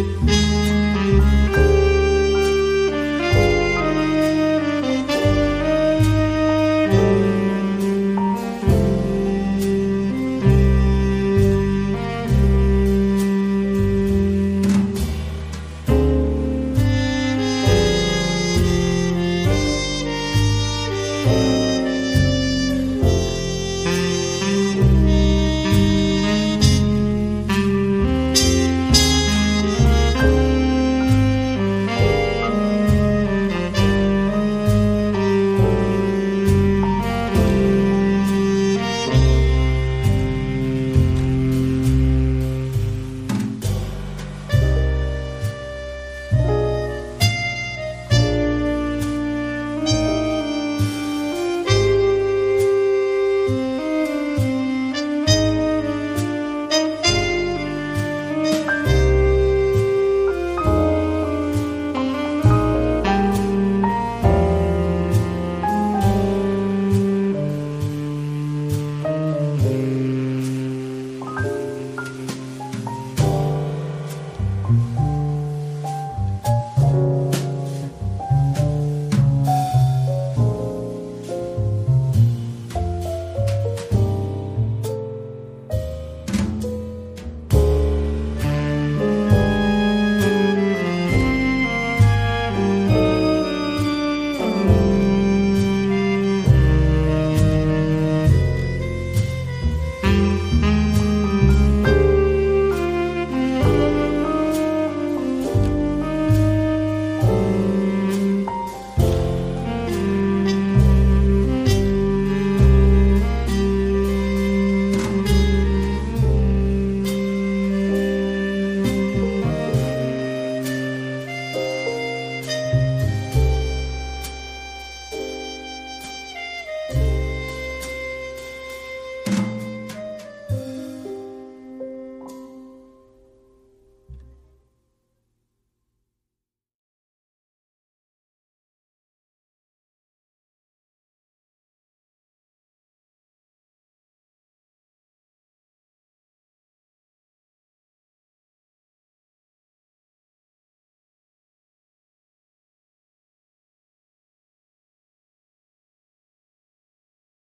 Música